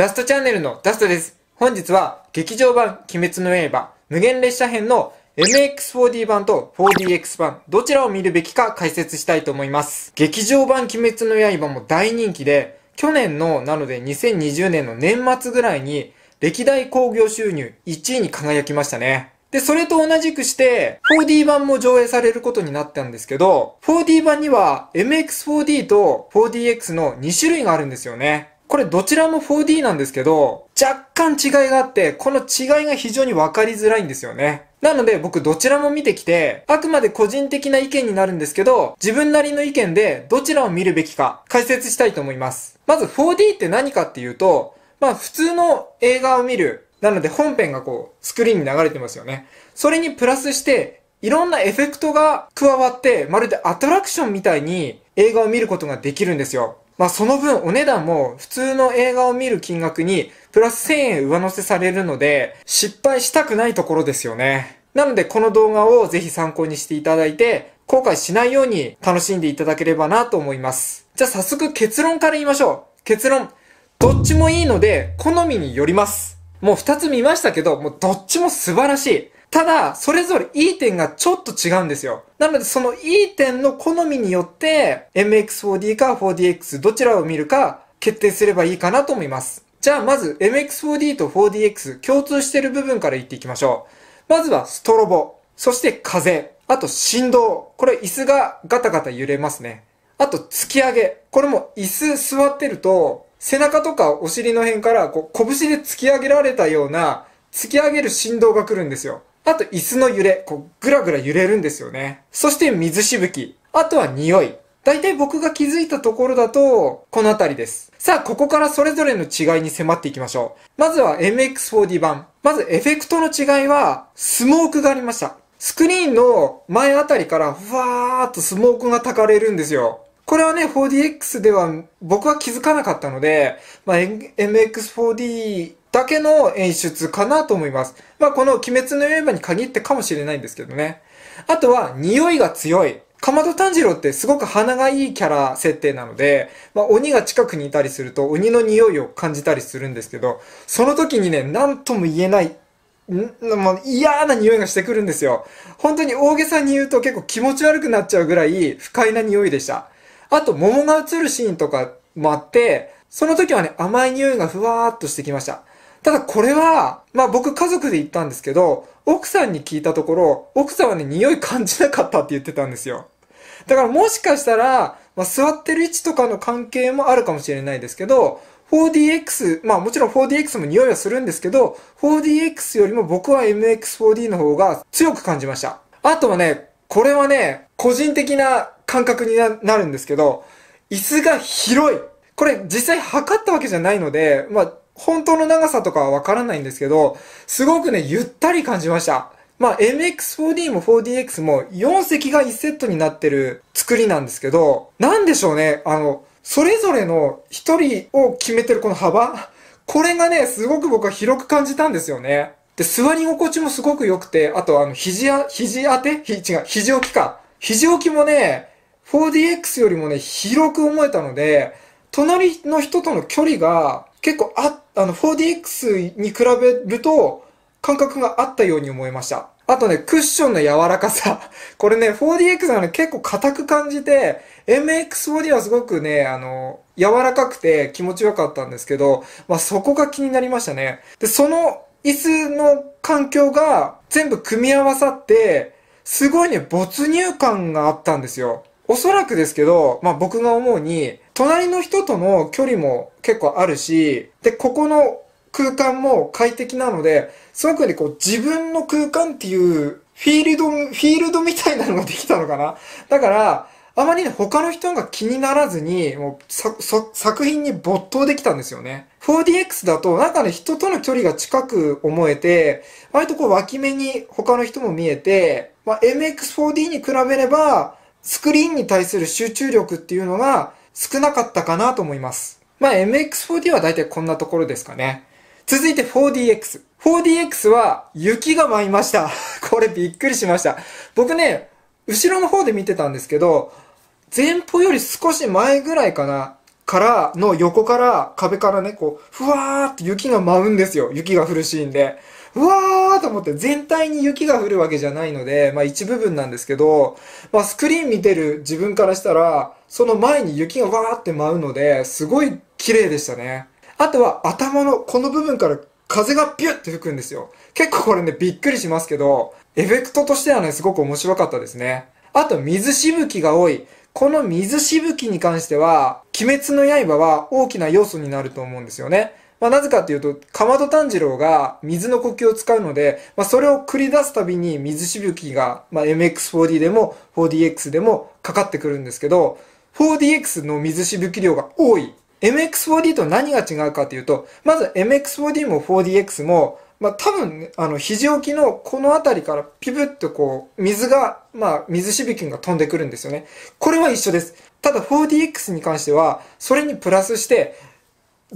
ダストチャンネルのダストです。本日は劇場版鬼滅の刃無限列車編の MX4D 版と 4DX 版どちらを見るべきか解説したいと思います。劇場版鬼滅の刃も大人気で去年のなので2020年の年末ぐらいに歴代興行収入1位に輝きましたね。で、それと同じくして、4D 版も上映されることになったんですけど、4D 版には MX4D と 4DX の2種類があるんですよね。これどちらも 4D なんですけど、若干違いがあって、この違いが非常にわかりづらいんですよね。なので僕どちらも見てきて、あくまで個人的な意見になるんですけど、自分なりの意見でどちらを見るべきか解説したいと思います。まず 4D って何かっていうと、まあ普通の映画を見る。なので本編がこうスクリーンに流れてますよね。それにプラスして、いろんなエフェクトが加わって、まるでアトラクションみたいに映画を見ることができるんですよ。まあその分お値段も普通の映画を見る金額にプラス1000円上乗せされるので失敗したくないところですよね。なのでこの動画をぜひ参考にしていただいて後悔しないように楽しんでいただければなと思います。じゃあ早速結論から言いましょう。結論。どっちもいいので好みによります。もう二つ見ましたけど、もうどっちも素晴らしい。ただ、それぞれいい点がちょっと違うんですよ。なので、そのいい点の好みによって、MX4D か 4DX どちらを見るか決定すればいいかなと思います。じゃあ、まず MX4D と 4DX 共通している部分から言っていきましょう。まずはストロボ。そして風。あと振動。これ椅子がガタガタ揺れますね。あと突き上げ。これも椅子座ってると、背中とかお尻の辺からこう拳で突き上げられたような突き上げる振動が来るんですよ。あと椅子の揺れ、こう、ぐらぐら揺れるんですよね。そして水しぶき。あとは匂い。大体僕が気づいたところだと、このあたりです。さあ、ここからそれぞれの違いに迫っていきましょう。まずは MX4D 版。まずエフェクトの違いは、スモークがありました。スクリーンの前あたりからふわーっとスモークが焚かれるんですよ。これはね、4DX では僕は気づかなかったので、まあ、MX4D だけの演出かなと思います。まあ、この鬼滅の刃に限ってかもしれないんですけどね。あとは、匂いが強い。かまど炭治郎ってすごく鼻がいいキャラ設定なので、まあ、鬼が近くにいたりすると鬼の匂いを感じたりするんですけど、その時にね、なんとも言えない、んもう嫌な匂いがしてくるんですよ。本当に大げさに言うと結構気持ち悪くなっちゃうぐらい不快な匂いでした。あと、桃が映るシーンとかもあって、その時はね、甘い匂いがふわーっとしてきました。ただこれは、まあ僕家族で行ったんですけど、奥さんに聞いたところ、奥さんはね、匂い感じなかったって言ってたんですよ。だからもしかしたら、まあ、座ってる位置とかの関係もあるかもしれないですけど、4DX、まあもちろん 4DX も匂いはするんですけど、4DX よりも僕は MX4D の方が強く感じました。あとはね、これはね、個人的な感覚になるんですけど、椅子が広い。これ実際測ったわけじゃないので、まあ本当の長さとかはわからないんですけど、すごくね、ゆったり感じました。まあ、MX4D も 4DX も4席が1セットになってる作りなんですけど、なんでしょうね、あの、それぞれの1人を決めてるこの幅これがね、すごく僕は広く感じたんですよね。で、座り心地もすごく良くて、あとあの、肘や、肘当て？ひ、違う、肘置きか。肘置きもね、4DX よりもね、広く思えたので、隣の人との距離が結構あって、あの 4DX に比べると感覚があったように思いました。あとね、クッションの柔らかさ。これね、4DX はね、結構硬く感じて、MX4D はすごくね、あの、柔らかくて気持ちよかったんですけど、まあそこが気になりましたね。で、その椅子の環境が全部組み合わさって、すごいね、没入感があったんですよ。おそらくですけど、まあ僕が思うに、隣の人との距離も結構あるし、で、ここの空間も快適なので、すごくね、こう自分の空間っていうフィールド、フィールドみたいなのができたのかなだから、あまりね、他の人が気にならずに、もう、作品に没頭できたんですよね。4DX だと、なんかね、人との距離が近く思えて、割とこう脇目に他の人も見えて、まあ、MX4D に比べれば、スクリーンに対する集中力っていうのが少なかったかなと思います。まあ MX4D は大体こんなところですかね。続いて 4DX。4DX は雪が舞いました。これびっくりしました。僕ね、後ろの方で見てたんですけど、前方より少し前ぐらいかな。からの横から壁からね、こう、ふわーって雪が舞うんですよ。雪が降るシーンで。うわーと思って全体に雪が降るわけじゃないので、まあ一部分なんですけど、まあスクリーン見てる自分からしたら、その前に雪がわーって舞うので、すごい綺麗でしたね。あとは頭のこの部分から風がピュッて吹くんですよ。結構これね、びっくりしますけど、エフェクトとしてはね、すごく面白かったですね。あと、水しぶきが多い。この水しぶきに関しては、鬼滅の刃は大きな要素になると思うんですよね。まあ、なぜかっていうと、かまど炭治郎が水の呼吸を使うので、まあ、それを繰り出すたびに水しぶきが、まあ、MX4D でも 4DX でもかかってくるんですけど、4DX の水しぶき量が多い。MX4D と何が違うかっていうと、まず MX4D も 4DX も、まあ多分ね、あの、肘置きのこの辺りからピブッとこう、水が、まあ水しぶきが飛んでくるんですよね。これは一緒です。ただ 4DX に関しては、それにプラスして、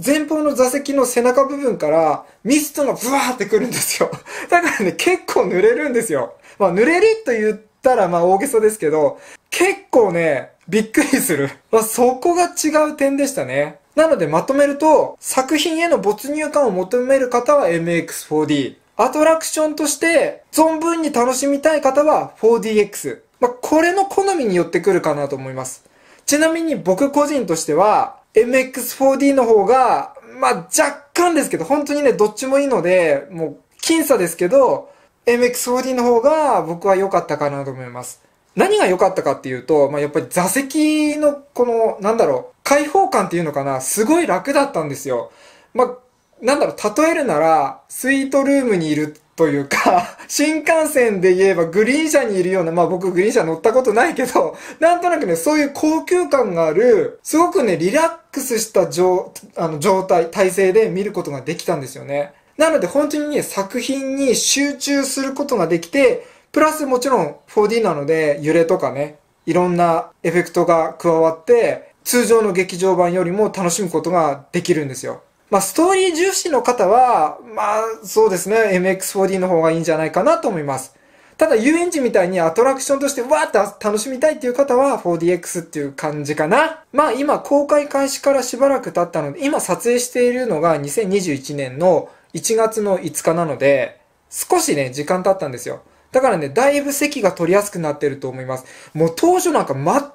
前方の座席の背中部分からミストがブワーってくるんですよ。だからね、結構濡れるんですよ。まあ濡れると言ったらまあ大げさですけど、結構ね、びっくりする。まあそこが違う点でしたね。なのでまとめると、作品への没入感を求める方は MX4D。アトラクションとして存分に楽しみたい方は 4DX。まあ、これの好みによってくるかなと思います。ちなみに僕個人としては MX4D の方が、まあ、若干ですけど、本当にね、どっちもいいので、もう、僅差ですけど、MX4D の方が僕は良かったかなと思います。何が良かったかっていうと、まあ、やっぱり座席のこの、なんだろう開放感っていうのかな、すごい楽だったんですよ。ま、なんだろう、例えるなら、スイートルームにいるというか、新幹線で言えばグリーン車にいるような、まあ僕グリーン車乗ったことないけど、なんとなくね、そういう高級感がある、すごくね、リラックスした状、あの、状態、体勢で見ることができたんですよね。なので本当にね、作品に集中することができて、プラスもちろん 4D なので揺れとかね、いろんなエフェクトが加わって、通常の劇場版よりも楽しむことができるんですよ。まあ、ストーリー重視の方は、まあ、そうですね、MX4D の方がいいんじゃないかなと思います。ただ、遊園地みたいにアトラクションとしてわーって楽しみたいっていう方は 4DX っていう感じかな。まあ今公開開始からしばらく経ったので、今撮影しているのが2021年の1月の5日なので、少しね、時間経ったんですよ。だからね、だいぶ席が取りやすくなってると思います。もう当初なんか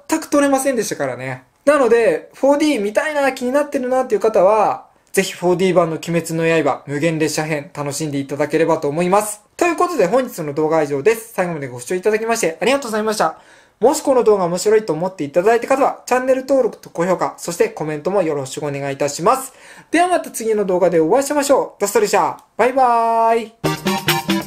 全く取れませんでしたからね。なので、4D 見たいな、気になってるなっていう方は、ぜひ 4D 版の鬼滅の刃無限列車編楽しんでいただければと思います。ということで本日の動画は以上です。最後までご視聴いただきましてありがとうございました。もしこの動画面白いと思っていただいた方は、チャンネル登録と高評価、そしてコメントもよろしくお願いいたします。ではまた次の動画でお会いしましょう。ドストレシャー。バイバーイ。